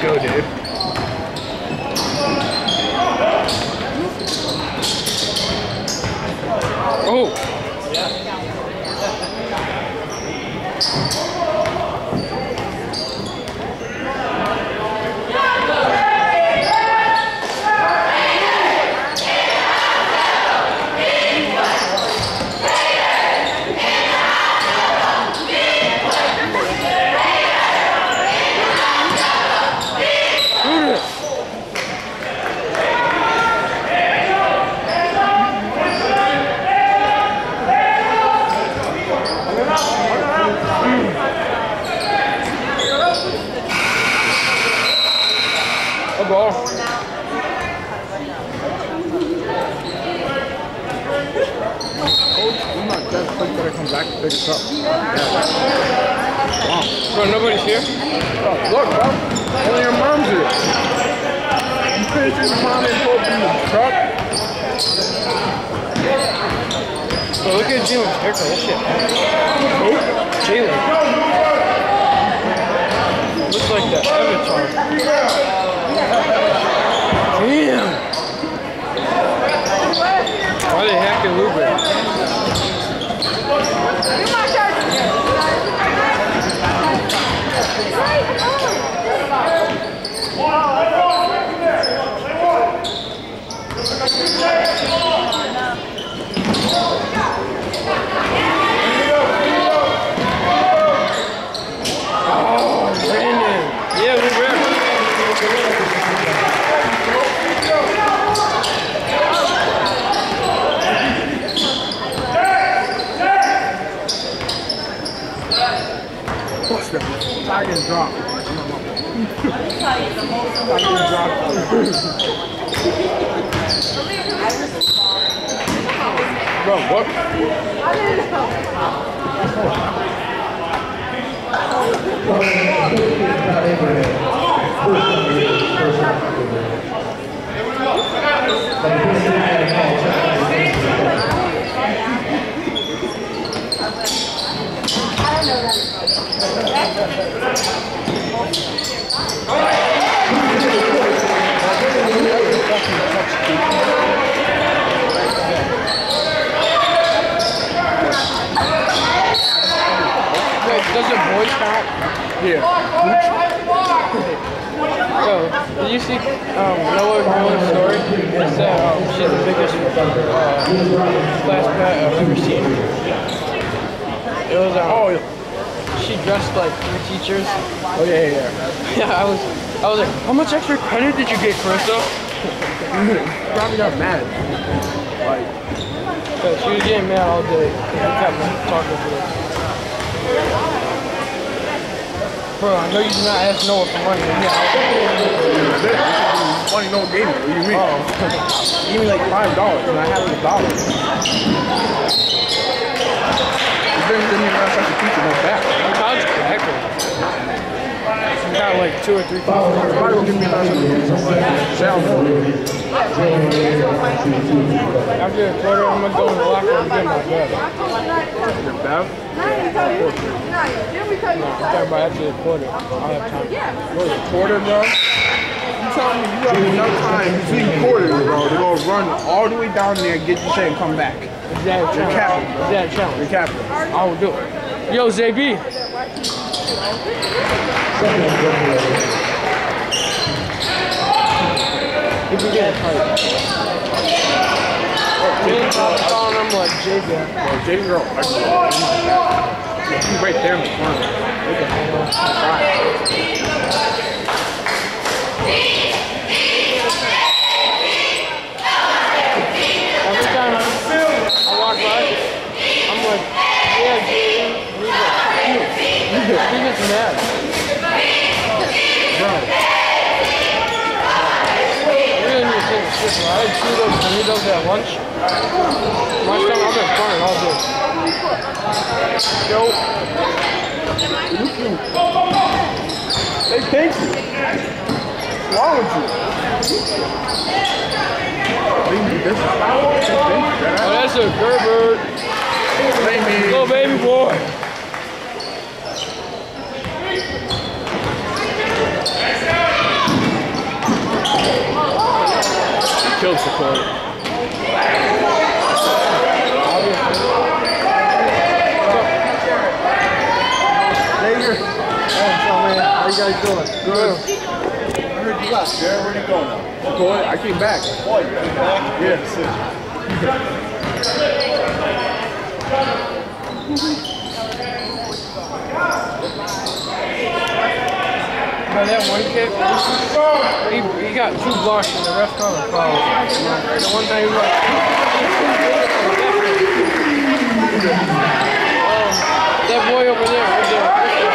Go, dude. Oh! A ball. I'm not that quick that I come back to pick us up. So nobody's here? Oh, look, bro. Only your mom's here. You finish your mom and hope in the truck. So look at Jalen's haircut. That shit. Jalen. Looks like the Avatar. Damn. Why they hacking Luber? Oh, Brandon. Yeah, Luber. What's that? I get dropped. I get dropped. Bro, what? Wait, does your voice count? Yeah. So, did you see um, Noah Grove's story? It said um, she's the biggest uh, class pet I've ever seen. It was, um, Oh, she dressed like three teachers. oh yeah, yeah, yeah. Yeah, I was, I was like, how much extra credit did you get, Carissa? Probably got mad. Like, she was getting mad all day. We kept talking to her. Bro, I know you did not ask Noah for money. Yeah. Funny no game. What do you mean? oh, Give me like five dollars, and I have a dollar. You didn't give me last time to teach no back. college cracker. Got like two or three thousand. Somebody will give me last time to teach some like sound. After a quarter, I'm gonna go in the locker room and get my bed. Your bath? I'm talking about after the quarter. I'll have time. What is it, quarter, bro? You telling me you have enough time between quarters, bro, to go run all the way down there, get your shit, and come back. Is that a challenge? capping. Is that a challenge? You're. I will do it. Yo, ZB. If you get a fight. Calling him like JB. Bro, J girl, I right there in the corner. Look at her. Every time I, I walk by, I'm like, yeah, JB. And he's like, he gets mad. Bro. I really need to take a shit. I had two of those burritos at lunch. Lunchtime, I've been frying all day. Yo, Hey, Pinky. What's wrong with you? Leave me this. oh, that's a Gerber. Hey, Little baby boy. He killed support. How you that one. He, he got two blocks and the rest called a foul. The one thing he was um, that boy over there,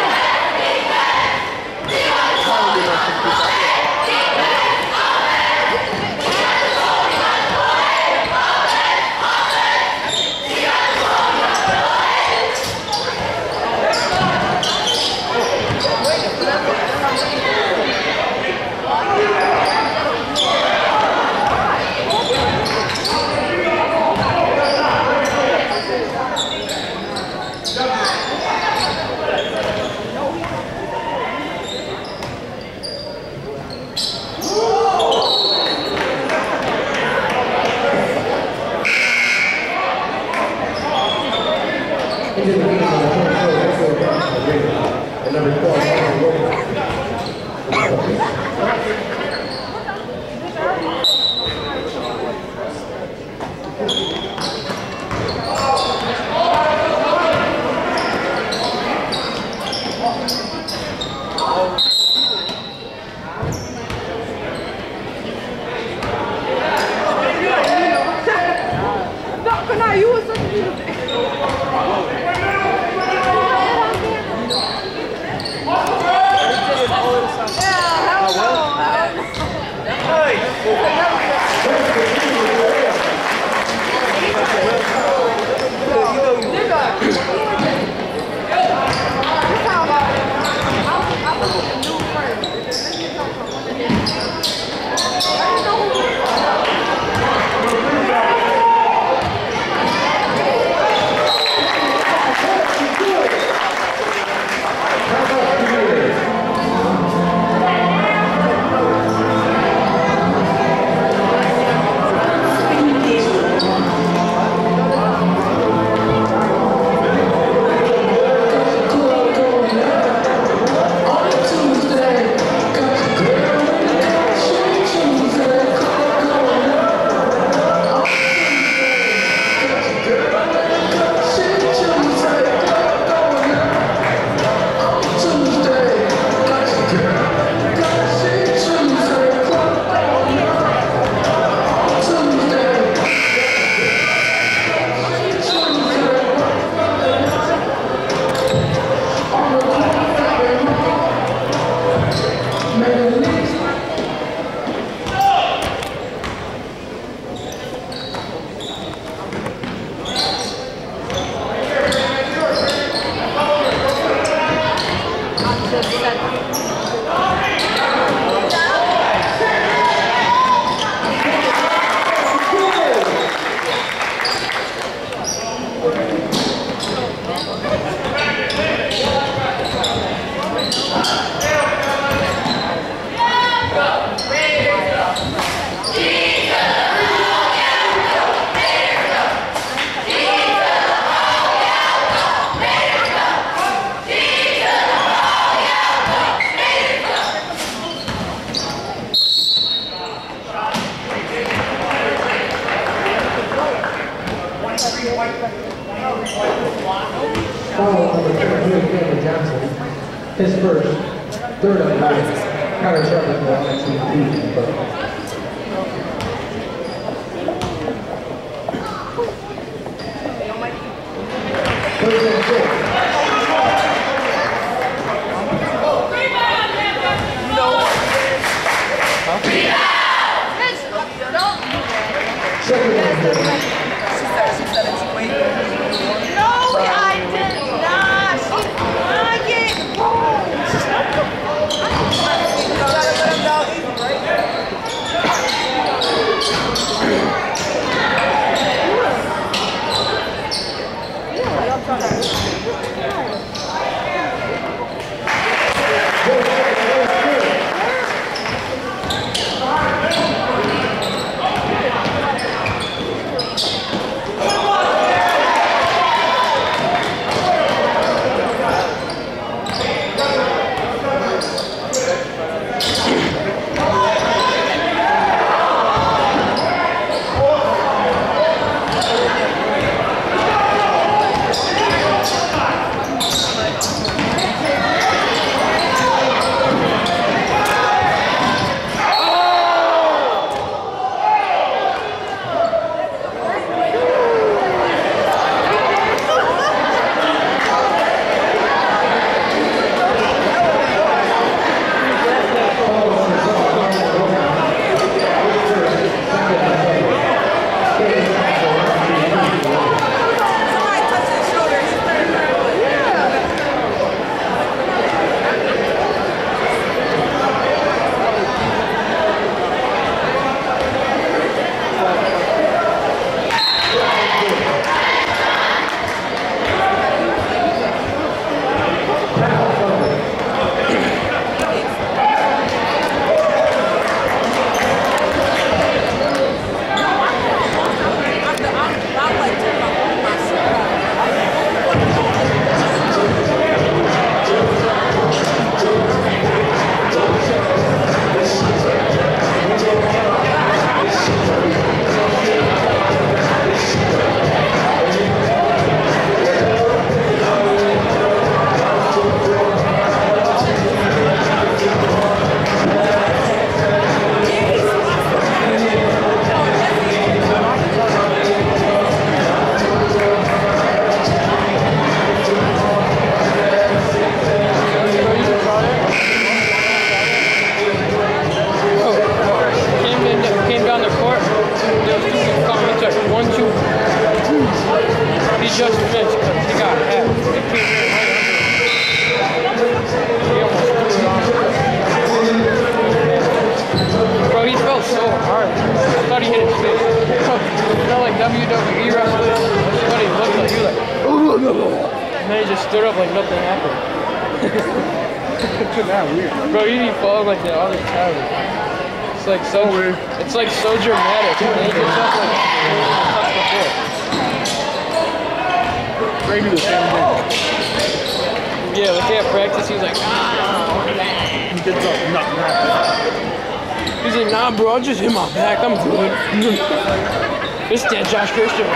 it's dead Josh Christian.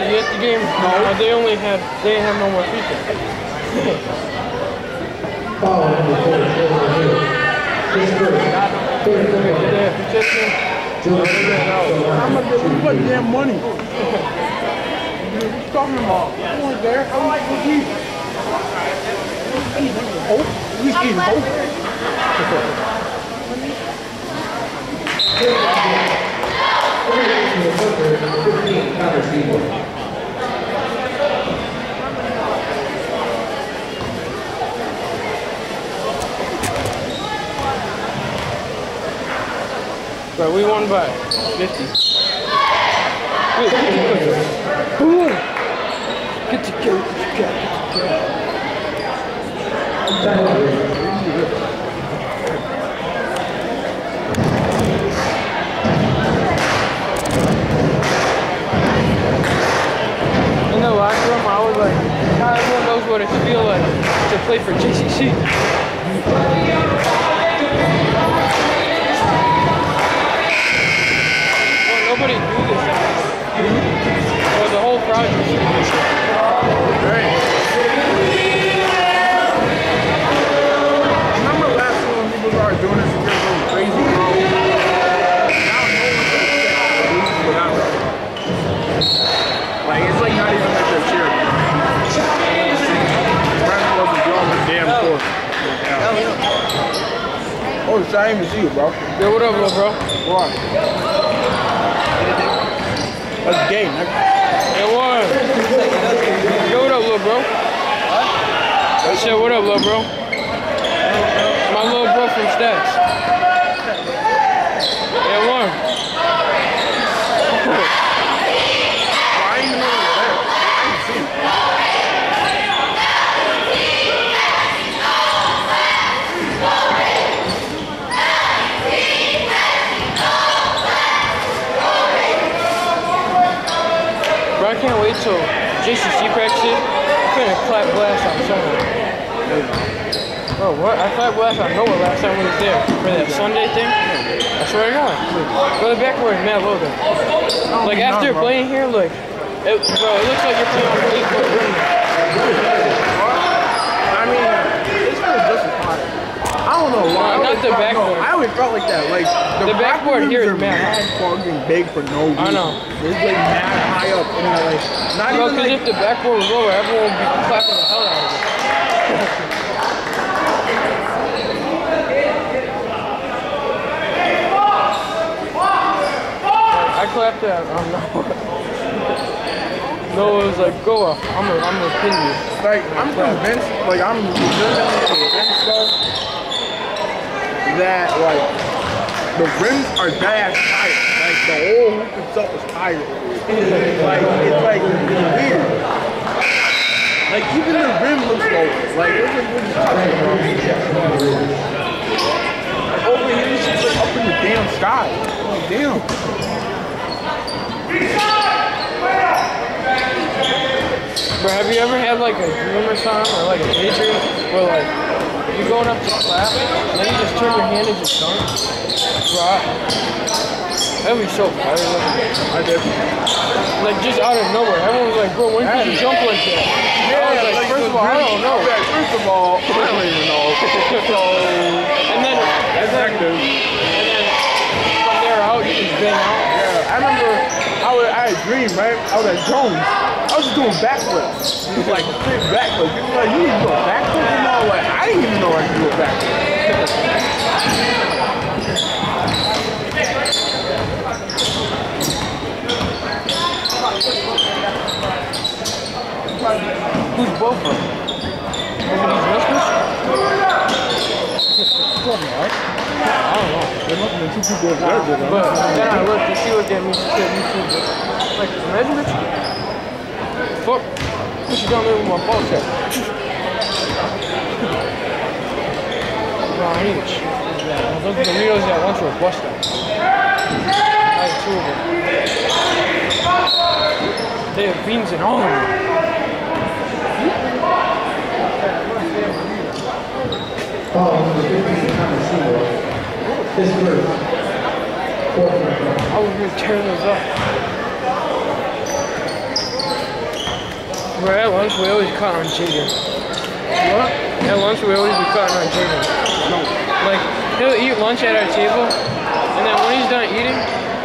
the game? No. But they only have, they have no more people. How much put damn money? You talking about. Who was there? I like what you. Oh, We eating? So we won by 50. Boom! Get get get. what it's feel like to play for JCC. Oh, shit, I even see you, bro. Yeah, what up, little bro? What? That's gay, nigga. Yo, what? Yo, what up, little bro? I said, what up, little bro? My little bro from Stats. Yeah, one. I didn't even know you were there. I didn't see him. Bro, I can't wait till JCC practices. I'm gonna clap on someone. Bro, what? I clapped blast on Noah last time we was there for that Sunday thing. I swear to God. Go to the backward, Matt Logan. Like after playing here, like, it, bro, it looks like you're playing on an eight foot rim. I mean, it's kind of justified. I don't know why. I Not always the felt- backboard. No, I always felt like that. Like the, The backboard here is mad mad fucking big for no reason. I know. It's like mad high up, and they're like not Bro, even because like. if the backboard was lower, everyone would be clapping the hell out of it. I clapped at um, Noah. Noah was like, go up. I'm gonna, I'm gonna pin you. Like I'm convinced, like I'm legitimately convinced though that like the rims are that tight. Like the whole hoop itself is tight. like it's like weird. Like even the rim looks low. Like it's touching bro. Like, over here it's just like up in the damn sky. Like damn. Bro, have you ever had like a dream or something, or like a daydream, where like you're going up to clap, and then you just turn your hand and just dunk? Bro, I- that'd be so fire. Like, I did. like just out of nowhere, everyone was like, bro, when did you jump like that? I was like, first of all, I don't know. Yeah, first of all, I don't even know. So And then, and then, and then from there out, you just bang out. Yeah, I remember I, was, I had a dream, right? I was at Jones. I was just doing backflips. It was like straight backflips. People were like, you can do a backflip? You know, like, I didn't even know I could do a backflip. Who's both of them? Over these listeners? I don't know. There must have been two people there. But, But then I looked to see what that means. It said YouTube. Like, imagine bitch. Fuck. Push it down there with my ball set. Brown English. Those Doritos at once were busted. I had two of them. They have beans and all of them. Following number 15, Thomas Seymour. His first. Fourth round. I was gonna tear those up. Bro, at lunch we always cut on Jaden. What? At lunch we always be cutting on Jaden. Like, he'll eat lunch at our table, and then when he's done eating,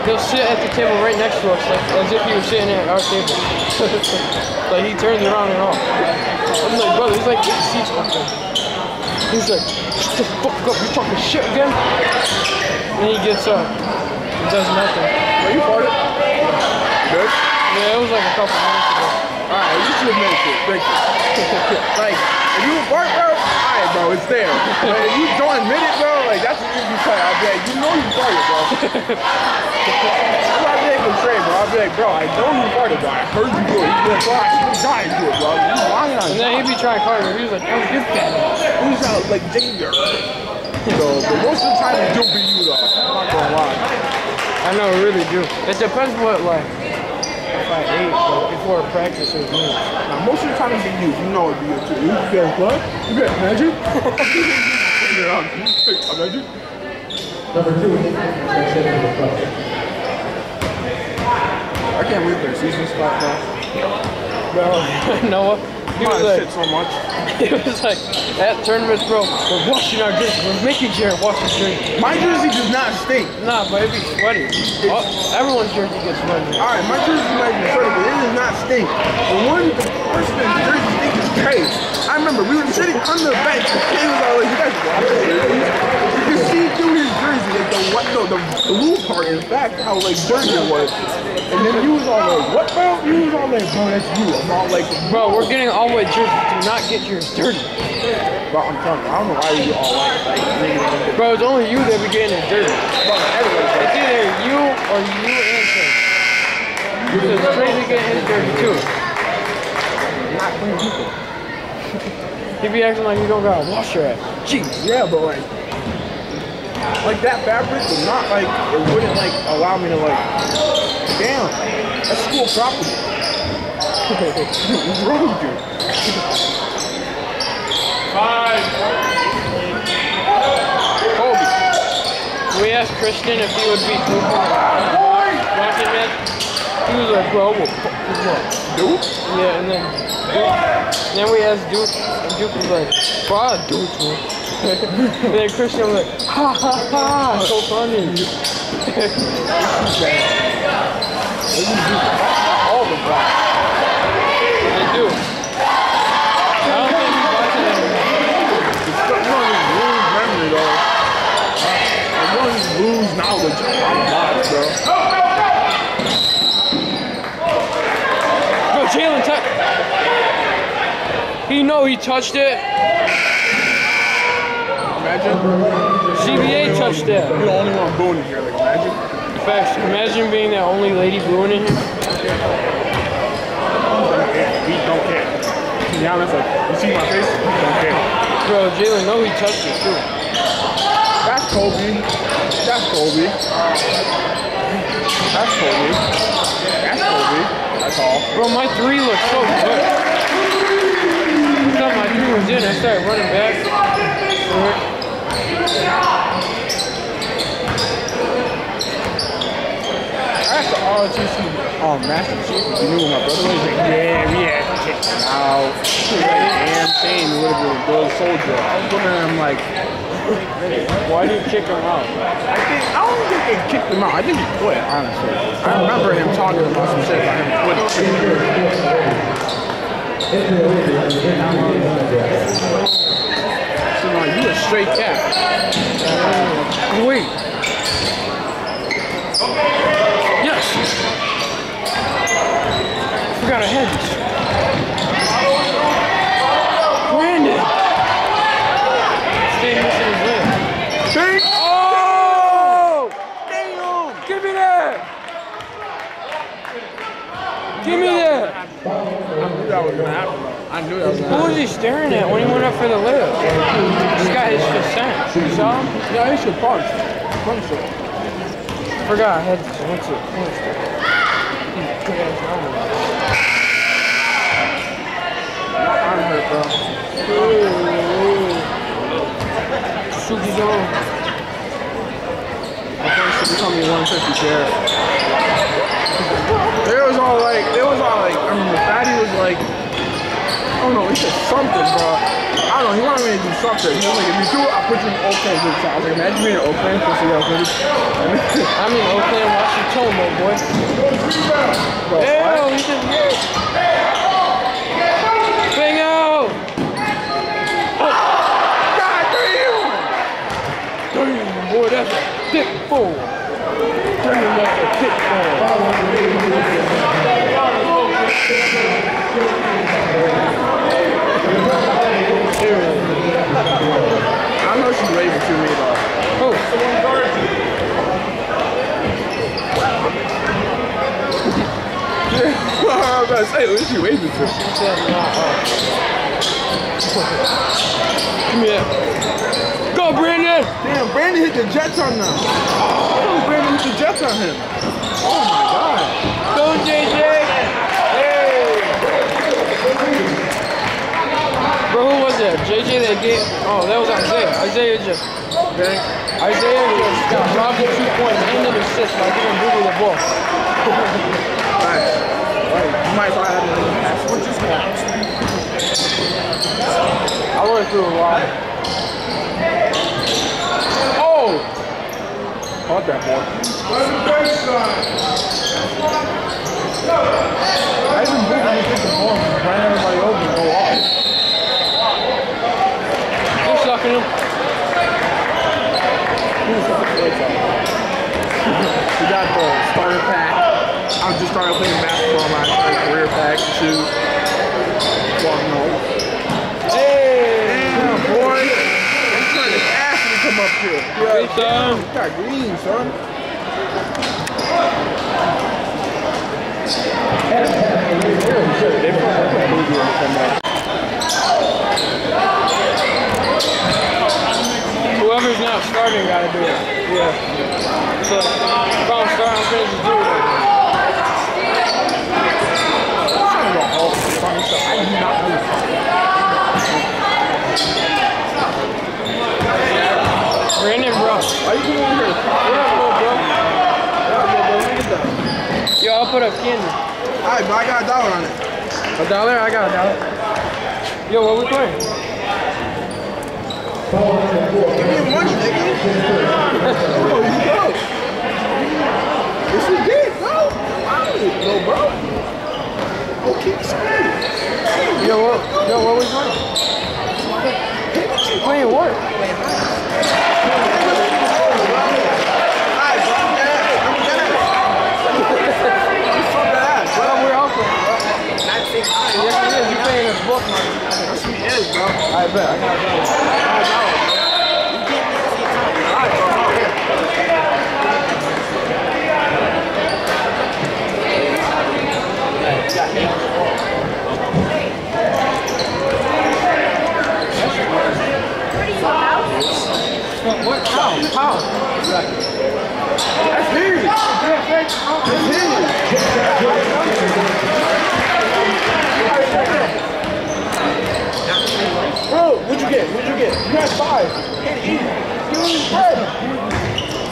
he'll sit at the table right next to us, like as if he was sitting at our table. like he turns around and all. I'm like, brother, he's like eight seats open. He's like, shut the fuck up, you talking shit again? And he gets up. He does nothing. Are you farted? Good? Yeah, it was like a couple minutes ago. Alright, you should admit it. Thank you. like, if you fart, bro, alright, bro, it's there. But if you don't admit it, bro, like, that's what you cut. I'll be like, you know you farted, bro. I'm not being straight, bro. I'll be like, bro, I know you farted, bro. I heard you do it. You did fart. You dying to it, bro. You lying on And then he'd be trying hard, but he was like, oh, this guy. Who's out like Xavier? So, but most of the time it do be you, though. I'm not gonna lie. I know, I really do. It depends what, like, if I ate like, before practice or games. Now, most of the time it be you. You know it be you, too. You get what? You get magic? yeah. Number two, next set for the club. I can't wait for the season spot, bro. bro. Noah, he was that like, shit so much. he was like, at tournaments, bro, we're washing our jerseys. We're making Jared wash his jersey. My jersey does not stink. Nah, but it'd be sweaty. Oh, everyone's jersey gets sweaty. Alright, my jersey might be sweaty, but it does not stink. The one, the person that jersey stinks is Trey. I remember we were sitting on the bench and Trey was all like, you guys wash your jerseys? You could see through his jersey, like the what, no, the blue part, in fact, how like dirty it was. And then you was all like, what, bro? You was all like, bro, that's you. I'm all like, Bro, we're getting all white jerseys. Do not get yours dirty. bro, I'm telling you, I don't know why you all like, like. Bro, it's only you that be getting it dirty. Bro, everybody's like, It's either you or you and. Because Trey be getting his dirty too. not clean people. He be acting like you don't gotta wash your ass. Jeez, yeah, but like, like that fabric would not like, it wouldn't like allow me to like, damn, that's school property. What's wrong with you? Kobe. We asked Christian if he would be Rocket Man. He was like, bro, we'll fuck you up. Dude? Yeah, and then Duke, then we asked Duke, and Duke was like, bro, I Duke, man. and then Christian was like, ha ha ha, so funny. All the black. They do. I don't think he watches it anymore. It's still, you don't just lose memory though. Like, you don't just lose knowledge on box, bro. Bro, Jalen touched. He know he touched it. Imagine. CVA touched that. You're the only one booing here, like imagine. Facts. Imagine being the only lady booing in here. Don't care. We don't care. To be honest, like, you see my face? We don't care. Bro, Jalen know he touched it too. That's Kobe. That's Kobe. That's Kobe. That's Kobe. That's all. Bro, my three looks so good. I thought my three was in. I started running back. I asked the ROTC um, Master Chief if he knew my brother was. Like, yeah, we had to kick him out. He was like, damn he would have been a good soldier. I was looking at him like, Why did you kick him out? I think, I don't think they kicked him out. I think he quit, honestly. I remember him talking about some shit about him quitting. So, no, you a straight cat. Wait. Yes. Forgot I had this. Brandon. Stay missing his leg. Dang! Oh! Damn! Give me that! Give me that! I knew that was gonna happen. I knew that was Who was he staring at when he went up for the lift? This guy is just sent. You saw him? Yeah, he should punch. Punch it. Forgot I had to What's it? What's it? Helmet. I'm hurt, bro. Suki's on. My friend should become me 150 chair. There was all like, there was all like, I mean, the fatty was like, I don't know, he said something, bro. I don't know, he wanted me to do something. He was like, if you do it, I'll put you in Oakland. So I was like, imagine me in Oakland, pussy ass nigga. I'm in Oakland, watching Tomo, boy. Bro, Ew, what? he just Bingo! God damn! Damn, boy, that's a thick fool. Damn, that's a thick fool. I know she's waving to me though. Oh, I was about to say, who's she waving to? he said not. Come here. Go, Brandon! Damn, Brandon hit the Jets on them. Oh, Brandon hit the Jets on him. Oh my god. Go, JJ! Hey! Bro, who was that? JJ that gave. Oh, that was Isaiah. Isaiah just. Okay. Isaiah just got robbed two points and an assist by giving Booby the ball. It? I went through a lot. Oh! Caught that boy. I even moved when you hit the ball and ran everybody over and go off. Who's sucking? We got the starter pack. I just started playing basketball my entire career pack shoes. Well, no. Hey! Damn, boy. I'm trying to ask you to come up here. Great time. You got green, son. They put a movie in to come up. Whoever's not starting gotta do it. Yeah. So if I'm starting, I'm gonna just do it. I'm gonna go home. Funny stuff. I do not move. Brandon, bro. Why you come over here? What up, little bro? Yeah, bro, bro, look at that. Yo, I'll put up candy. Alright, but I got a dollar on it. A dollar? I got a dollar. Yo, what we playing? Give me money, nigga. oh, you go. Yes, you did, bro. Go, bro. Go keep screwing. Yo, what? Yo, what we playing? Playing what? Alright, bro, I'm dead. I'm dead. You fuck that ass, bro. We're playing, bro. Yes, it is. You paying us both money. That's it bro. I bet. I got a dollar. I got a dollar, bro. Alright, bro, go here. What? How? How? That's his. That's his. Bro, what'd you get? What'd you get? You got five. Hit it. Give me his bread.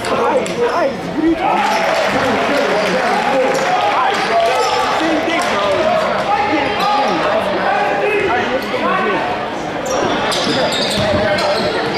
Nice, nice. What are you talking about? Nice, bro. Same thing, bro. Get get. Alright, let's go to the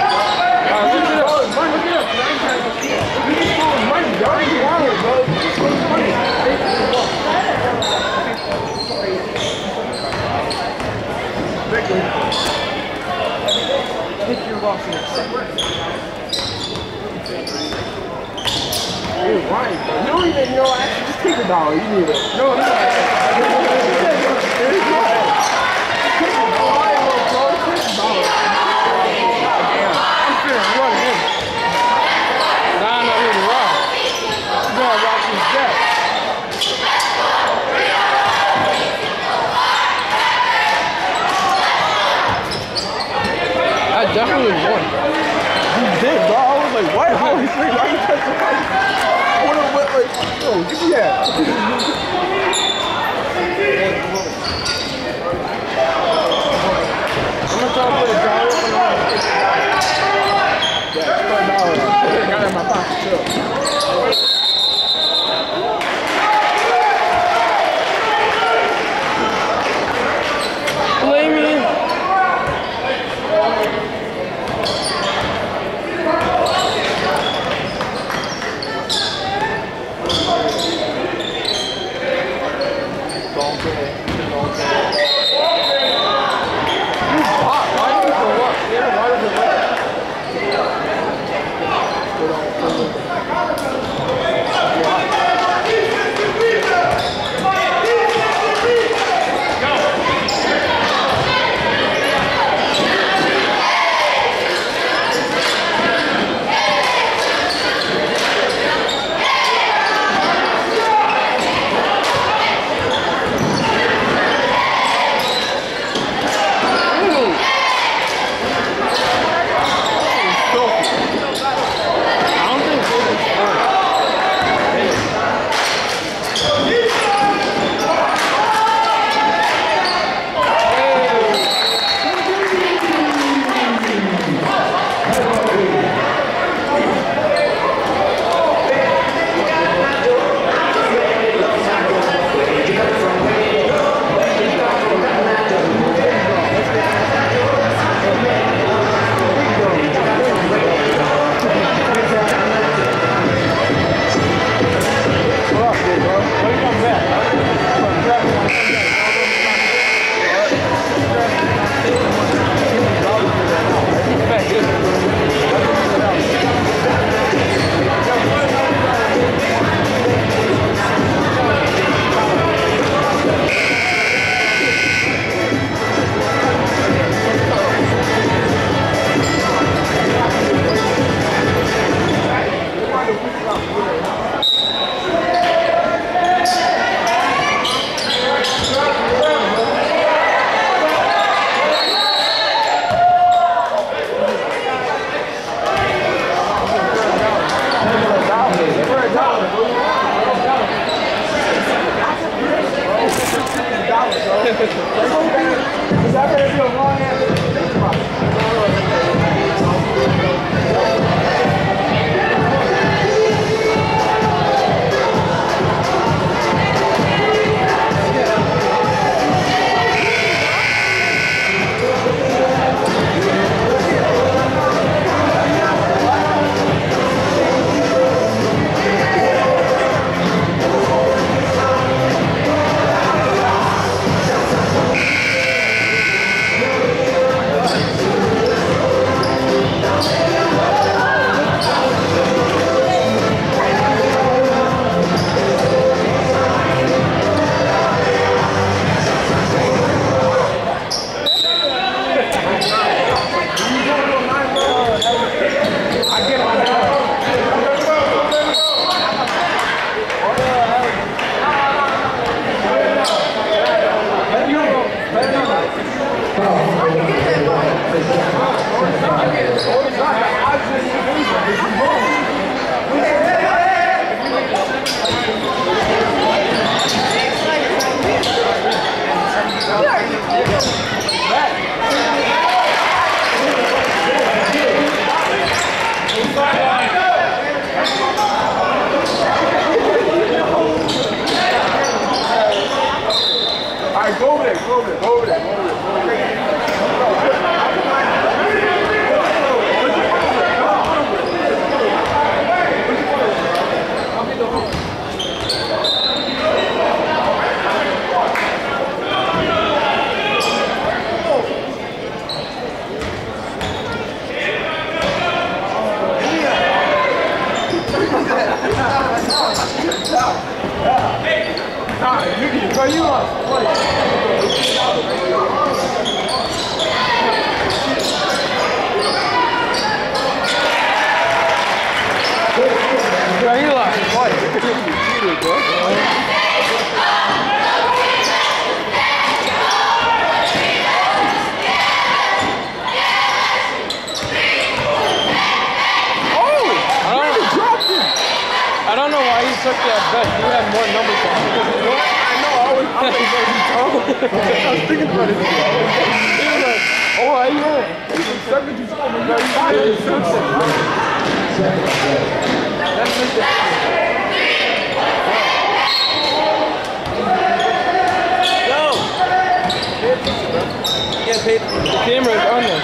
camera's on there.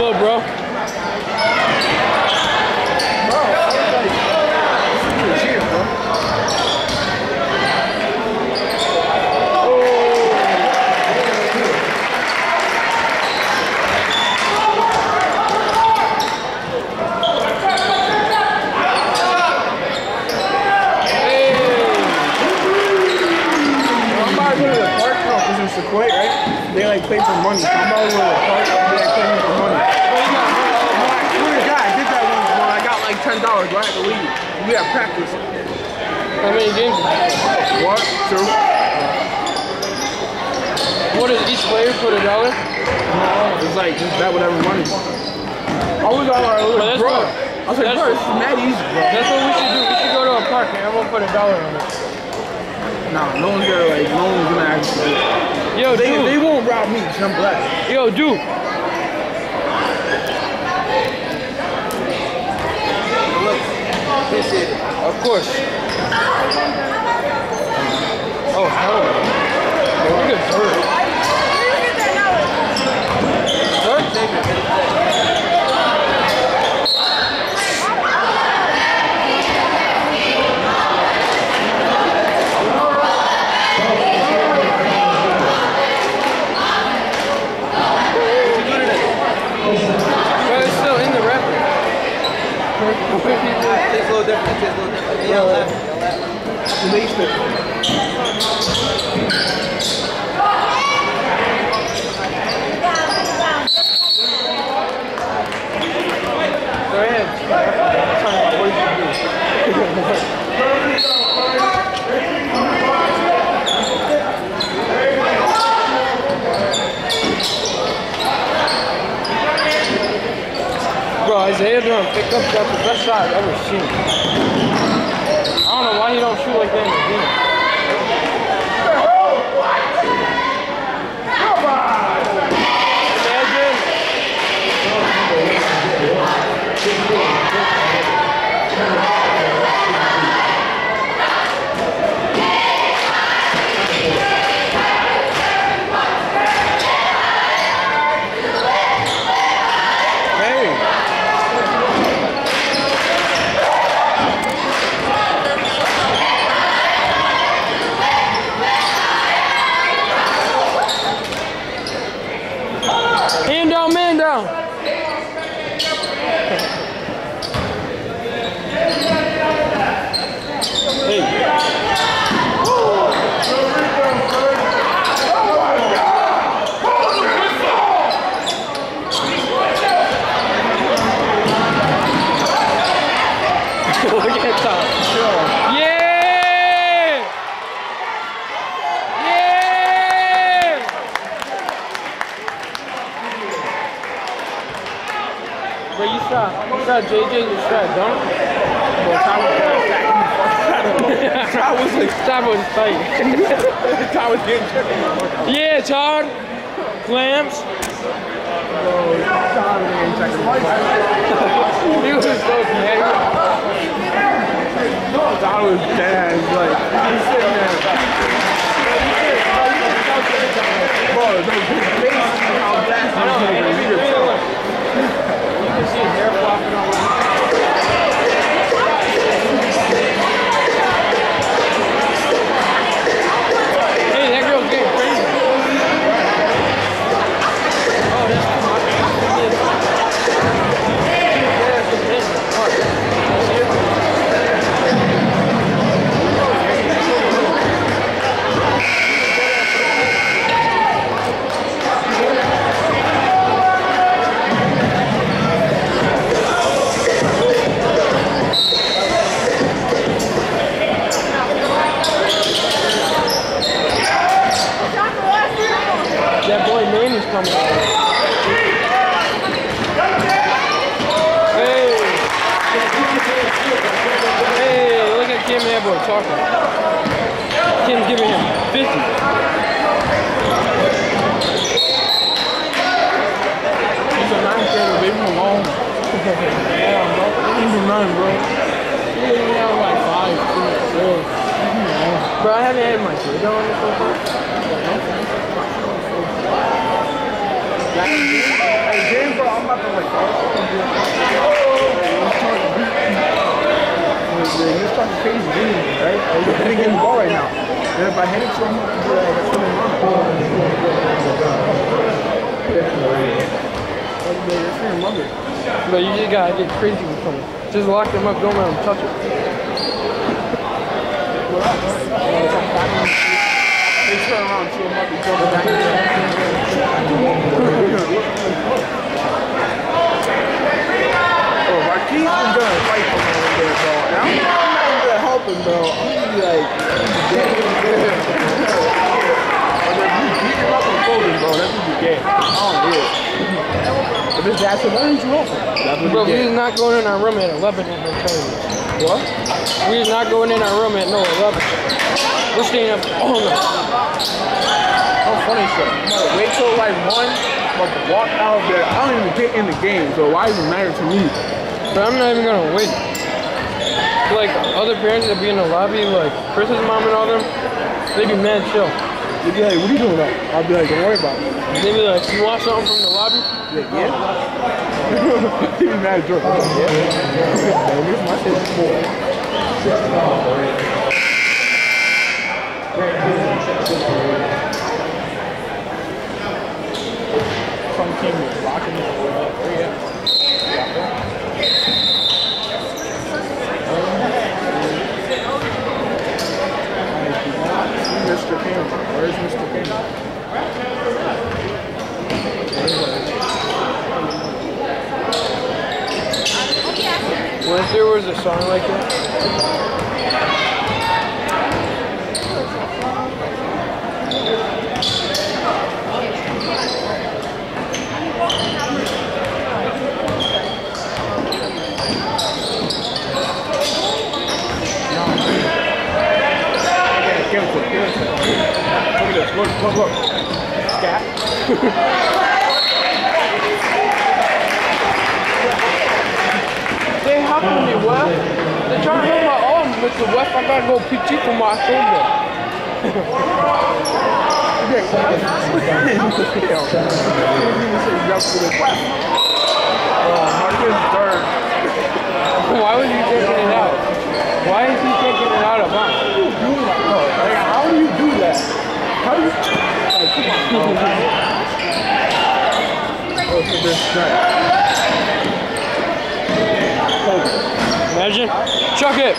Bro. Bro, I was like, this is a cheater, bro. Hey. I'm about to go to the park now because it's Sequoia, right? They like play for money. So I'm about to go the park and like for money. I swear to God, I did that once, bro. I got like ten dollars right at the league. We had practice. How many games? One, Two? What does each player put a dollar? No, it's like just bet whatever money. I was all like, Well, bro. what- I was like, bro, this is mad easy, bro. That's what we should do. We should go to a park and everyone put a dollar on it. Nah, no one's gonna like, no one's gonna actually. Yo, They, dude. they won't rob me, 'cause I'm black. Yo, dude. Of course. Oh, hell. Look at. Dirt? But it's still in the record. Tastes a little different. Tastes a little different. Yeah, left. The basement. Go ahead. said, I'm talking about what you do. Bro, Isaiah doing pickup got the best shot I've ever seen. The his face, how fast If his dad why didn't you help him? That's what Bro, you we is get. not going in our room at 11 at no time. What? We is not going in our room at no 11. We're staying up all night. How funny shit. Wait till like one, but walk out there. I don't even get in the game, so why even matter to me? But I'm not even gonna wait. Like other parents that be in the lobby, like Chris's mom and all them, they be mad chill. They'd be like, what are you doing up? I'll be like, don't worry about it. They be like, you want something from the Yeah. Be mad drunk. Yeah. Man, this my shit cool. Some team is locking door up. Oh, yeah. Mr. King. Where's Mr. King? What if there was a song like that? Look, look, look. Scat. They hopping me, what? They trying to hit my arm, Mr. West. I gotta go PT for my shoulder. Oh, Marcus Dirk. Why was he taking it out? Why is he taking it out of mine? How do you do that? How do you? Like, come on. Oh, so this guy. Hold it. Imagine. Chuck it.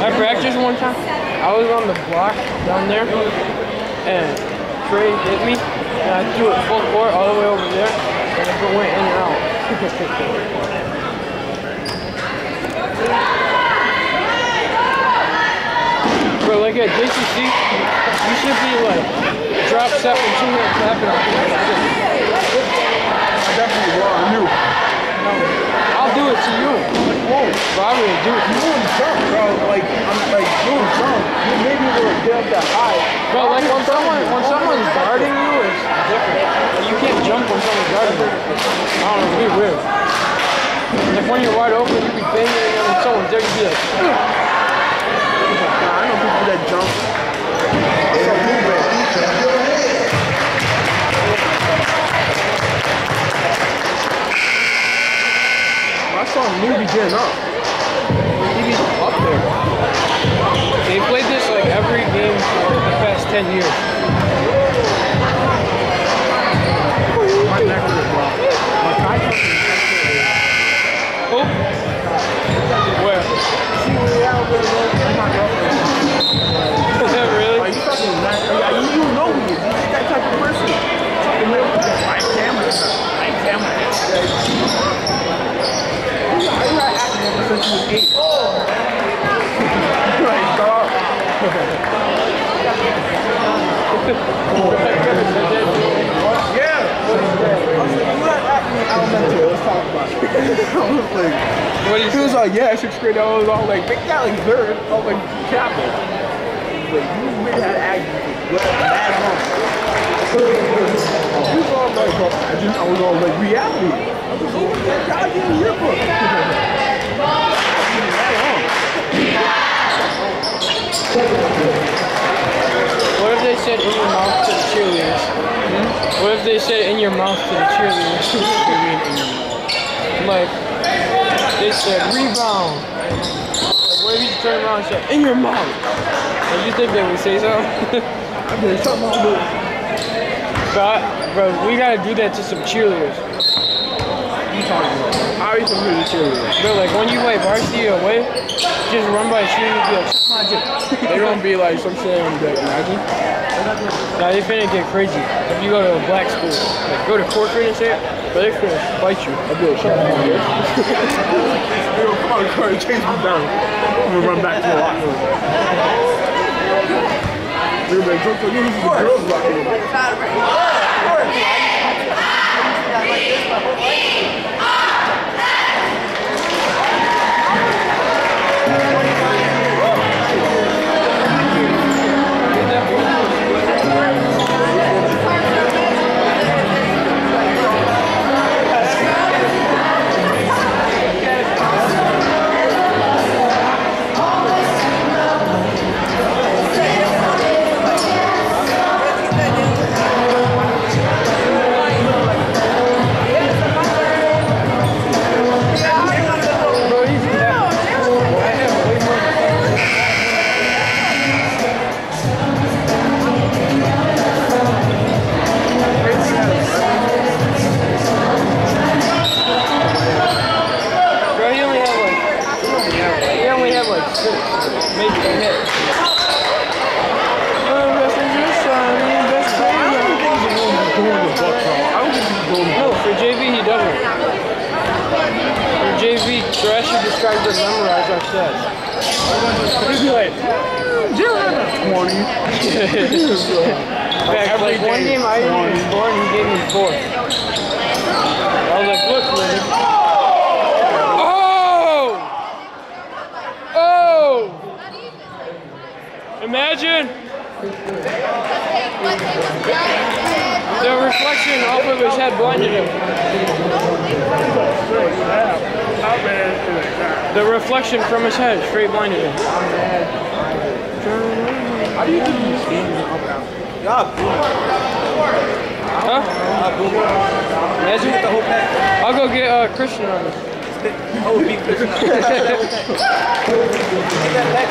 I practiced one time. I was on the block down there, and Trey hit me, and I threw it full court all the way over there, and it went in and out. But like at JCC, you should be like drop step and two hand tapping on I definitely will. I knew. I'll do it to you. Whoa. But I really do it You wouldn't jump, bro. Like, I'm like, you wouldn't jump. You maybe would get up that high. But like when someone when someone's guarding you, it's different. Like, you can't jump when someone's guarding you. I don't know, be weird. Like when you're wide open, you be banging and someone's there, you be like. Nah, I know people that jump. It's a movement. I saw Newbie getting up. he be up there. They played this like every game for the past 10 years. My neck hurt, bro. My thigh hurt. Oh. Where? Is that really? Like, you fucking neck. Like, you, you know me. He's that type of person. Fucking real. I camera. I. I got acting ever since was eight. I was. I was like, What he was like, yeah, sixth grade. I was all like, make that like third. I was like, chapel. Like, you really had acting mad long. He was all like, I, just, I was all like, reality. I was like, that guy yearbook. What if they said in your mouth to the cheerleaders? Hmm? What if they said in your mouth to the cheerleaders? like, they said rebound. Like, what if you turn around and said in your mouth? Like, you think they would say so? I did something but, bro, we gotta do that to some cheerleaders. you talking about. How are you supposed to cheerleader? Bro, like when you play varsity away, just run by a cheerleader and be like, "Suck my dick." They don't be like some shit on the imagine. Nah, they finna get crazy. If you go to a black school, like go to Corcoran and say it, but they finna fight you. I do a shot on this. Yo, come on, Corey, chase me down. I'm gonna run back to the locker room. You're like, don't forget this is the girls' locker room. So she describes it, memorize our stats. He'd be like, Jill had 20. Back, like one game I gave him twenty. four and he gave me four. I was like, look, Lily. Oh! Oh! Imagine the reflection off of his head blinded him. The reflection from his head straight blinded him. How do you do these games up out? Y'all boom. Huh? Y'all The whole pack. I'll go get uh, Christian on it. Oh, beef Christian. Get that pack.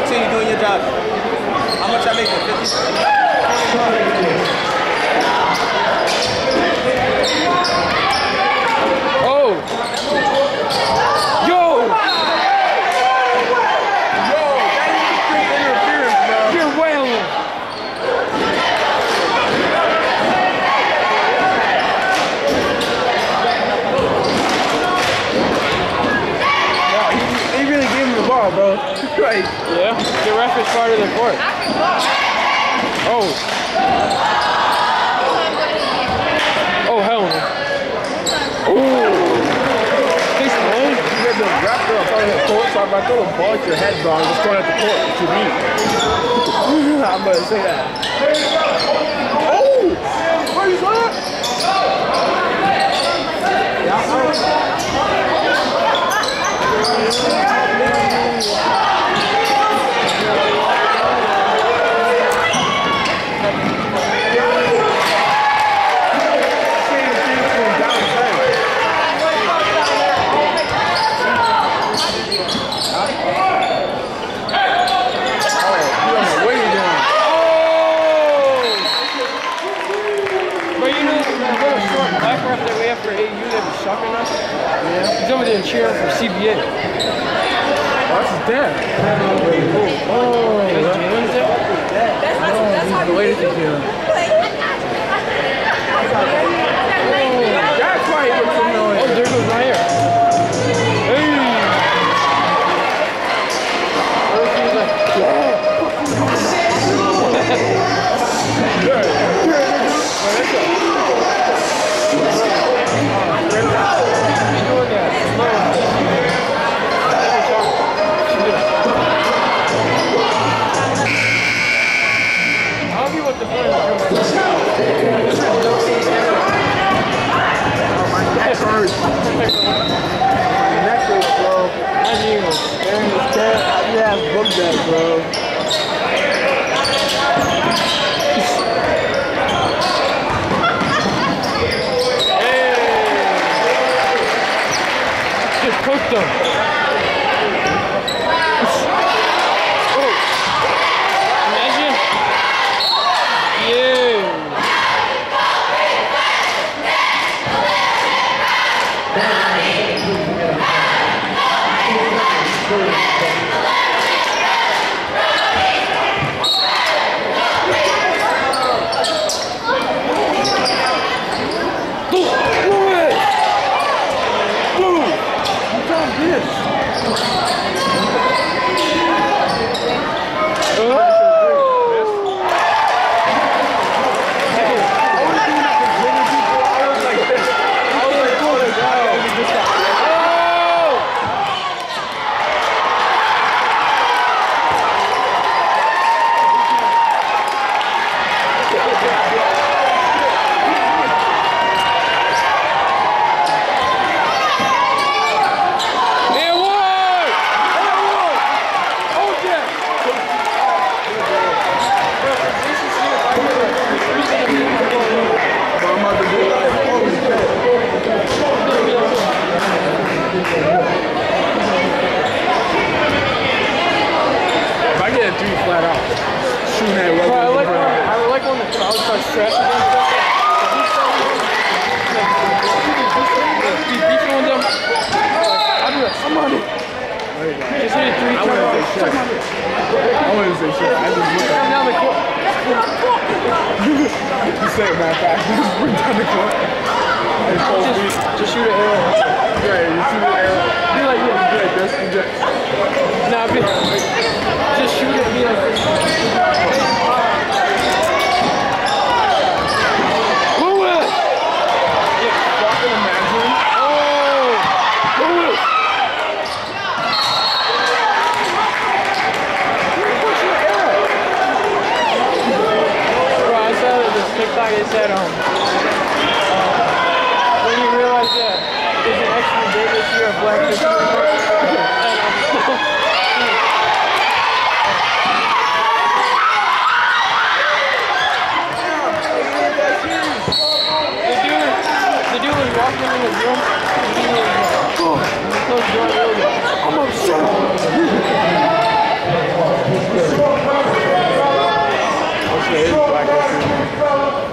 Continue doing your job. How much I make it? 50? Oh! Yo! Yo, that is straight interference, bro. You're wailing! Wow, he, he really gave him the ball, bro. like, Yeah, the ref is part of the court. Oh. Oh, hell no. Oh. Thanks, man. you get the raptor up I'm like, throw the ball at your head, bro. Just going at the court. What you mean? I'm gonna say that. Oh! What you saw that? Same thing from downtown. Oh, you don't know what you're doing. Oh! But you know, the little short black ref that we have for AU that was sucking us? Yeah. He's over there cheering for CVA. Oh, that's his dad. Oh, that's Jalen's there? He's related to him. That's dad, yeah, book that, bro. Just cooked them.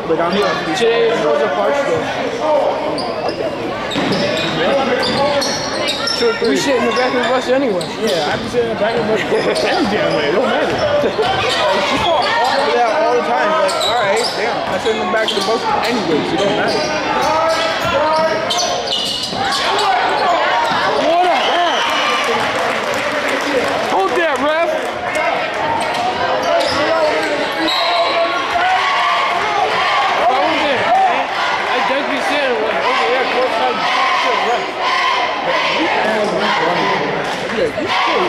Like, I'm here. Today is Rosa Parks Day. We sit in the back of the bus anyway. Yeah, I'm sitting in the back of the bus any damn way. It don't matter. like, people offer that all the time. Like, all right, damn. I sit in the back of the bus anyways. It don't matter. What a hat! Hold that, ref! If I was there, man, I'd just be sitting like over there, courtside, shit, ref. Yeah, you still learn, man. We used to do that when we were in like seventh grade. Like we used to tell refs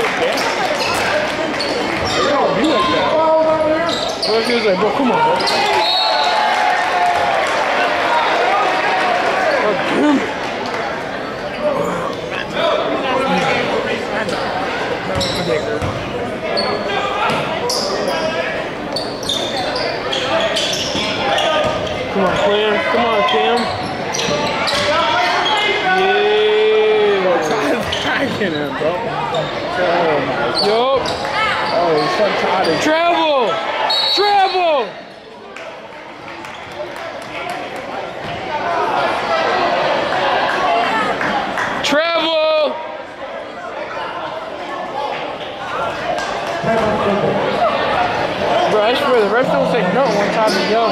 don't be like that. What he was like, bro, come on, bro. Damn it. Come on, Cam. Come on, Cam. Yeah. Attacking him, bro. Oh, my. Yup. He's. Travel! Travel! Travel! Bro, I swear the refs don't say no one time to yell.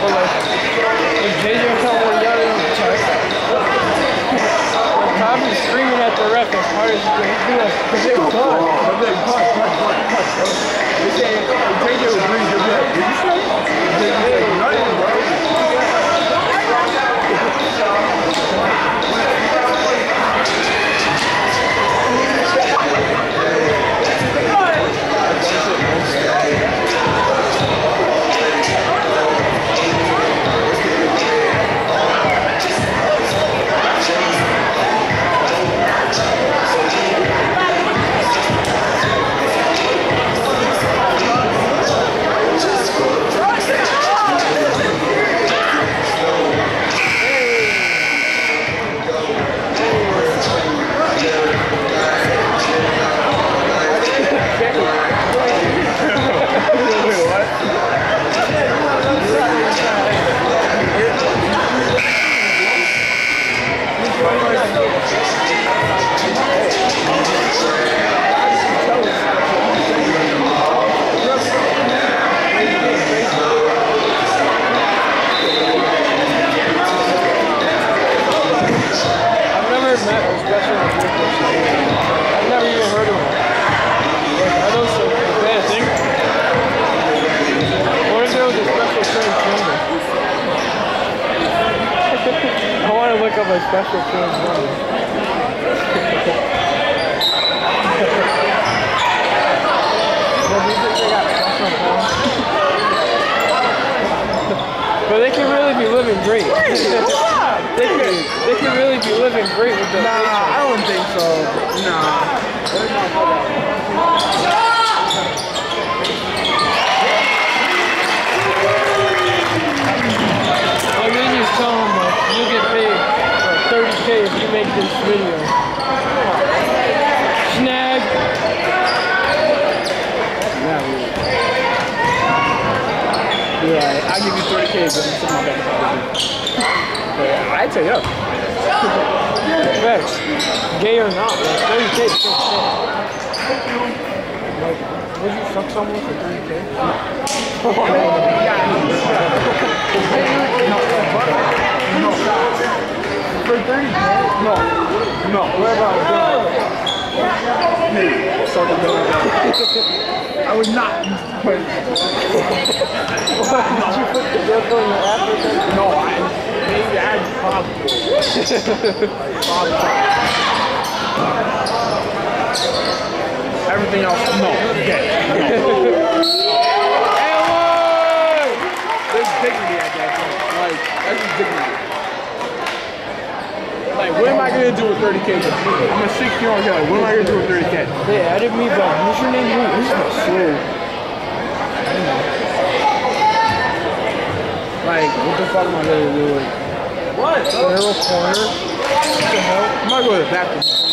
But like, if JJ tell one yell, they don't check. Like, Tom is screaming at the ref as hard as he can. Like, They were cut. They were cut, cut, cut, cut, bro. They say, JJ was breathing. Be like, did you say? JJ said, nothing, bro. Wait, what? I've never met a special Olympics. I've never even heard of one. Like, are those a bad thing? What if there was a special transgender? I want to look up a special transgender. Well, do you think they got special powers? But they can really be living great. they can, they can really be living great with the Nah, paycheck. I don't think so. Nah. be like, I'll give you 30K, but I'm sitting my back. But I'd say up. Facts. Gay or not, like 30k is still. Like, would you fuck someone for 30k? For 30K? No. No. What about Maybe. So the I would not. But Did you put the dildo in your ass or something? no, I maybe I'd probably. probably. Everything else, no. Okay. Elwood! There's dignity at that point. Like, that's just dignity. Like, what am I gonna do with 30k? I'm a 16 year old guy. What am I gonna do with 30k? They added me back. What's your name? Who is this? Like, what the fuck am I gonna do What? Narrow corner. What the hell? I'm gonna go to the bathroom.